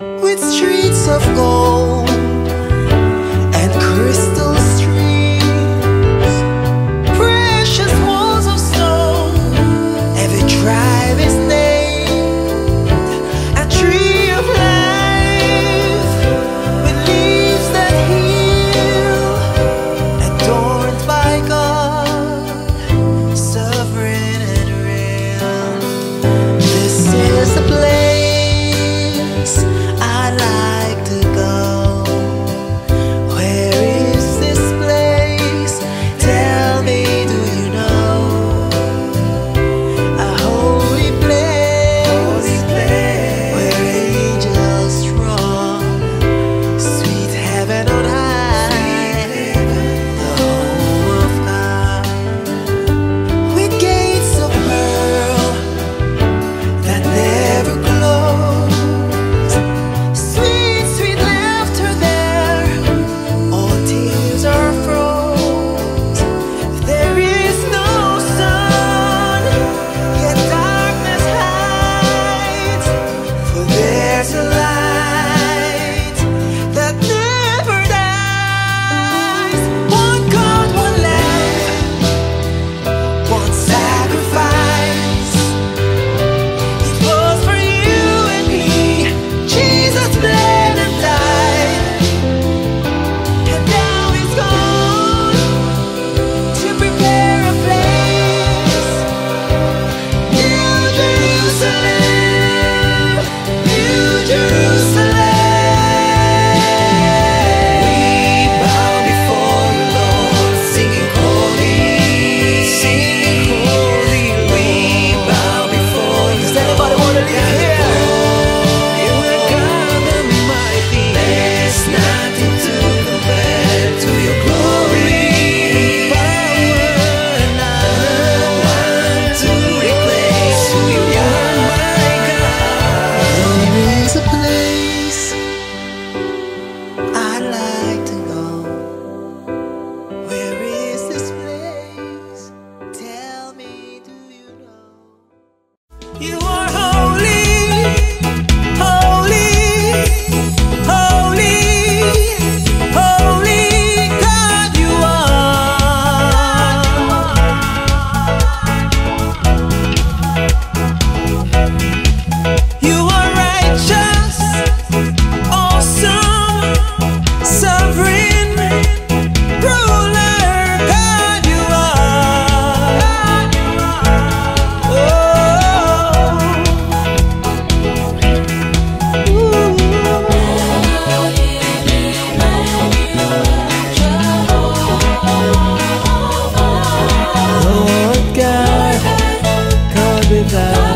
with streets of gold. go.